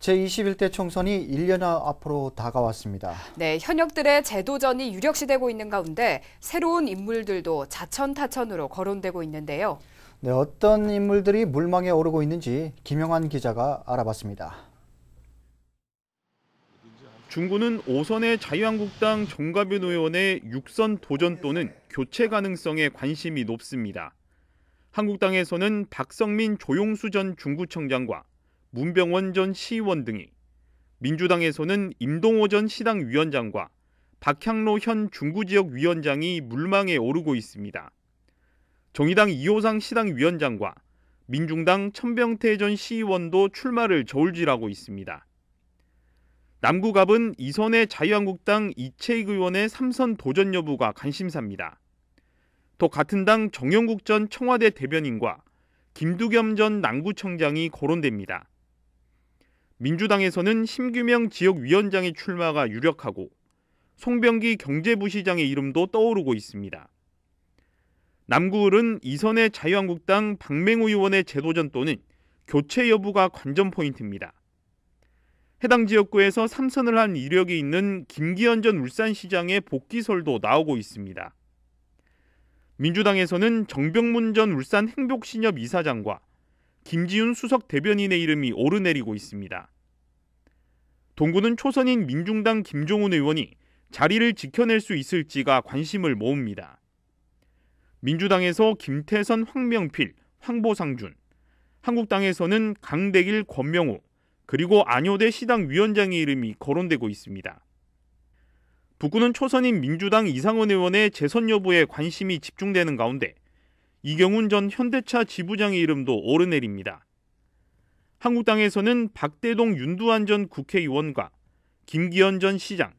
제21대 총선이 1년 앞으로 다가왔습니다. 네, 현역들의 재도전이 유력시되고 있는 가운데 새로운 인물들도 자천타천으로 거론되고 있는데요. 네, 어떤 인물들이 물망에 오르고 있는지 김영환 기자가 알아봤습니다. 중구는 5선의 자유한국당 정가변 의원의 6선 도전 또는 교체 가능성에 관심이 높습니다. 한국당에서는 박성민 조용수 전 중구청장과 문병원 전 시의원 등이 민주당에서는 임동호 전 시당 위원장과 박향로 현 중구지역 위원장이 물망에 오르고 있습니다. 정의당 이호상 시당 위원장과 민중당 천병태 전 시의원도 출마를 저울질하고 있습니다. 남구갑은 이선의 자유한국당 이채익 의원의 3선 도전 여부가 관심사입니다. 또 같은 당 정영국 전 청와대 대변인과 김두겸 전 남구청장이 거론됩니다. 민주당에서는 심규명 지역위원장의 출마가 유력하고 송병기 경제부시장의 이름도 떠오르고 있습니다. 남구을은 이선의 자유한국당 박맹우 의원의 재도전 또는 교체 여부가 관전 포인트입니다. 해당 지역구에서 3선을 한 이력이 있는 김기현 전 울산시장의 복귀설도 나오고 있습니다. 민주당에서는 정병문 전 울산 행복신협 이사장과 김지훈 수석 대변인의 이름이 오르내리고 있습니다. 동구는 초선인 민중당 김종훈 의원이 자리를 지켜낼 수 있을지가 관심을 모읍니다. 민주당에서 김태선, 황명필, 황보상준, 한국당에서는 강대길, 권명호, 그리고 안효대 시당 위원장의 이름이 거론되고 있습니다. 북구는 초선인 민주당 이상원 의원의 재선 여부에 관심이 집중되는 가운데 이경훈 전 현대차 지부장의 이름도 오르내립니다. 한국당에서는 박대동 윤두한 전 국회의원과 김기현 전 시장,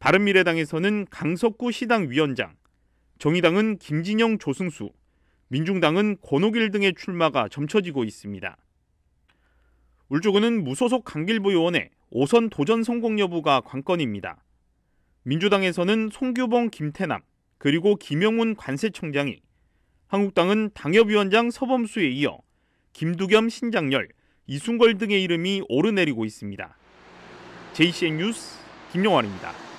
바른미래당에서는 강석구 시당 위원장, 정의당은 김진영 조승수, 민중당은 권오길 등의 출마가 점쳐지고 있습니다. 울주군은 무소속 강길부 의원의 5선 도전 성공 여부가 관건입니다. 민주당에서는 송규봉 김태남 그리고 김영훈 관세청장이 한국당은 당협위원장 서범수에 이어 김두겸 신장열 이순걸 등의 이름이 오르내리고 있습니다. JCN 뉴스 김용환입니다.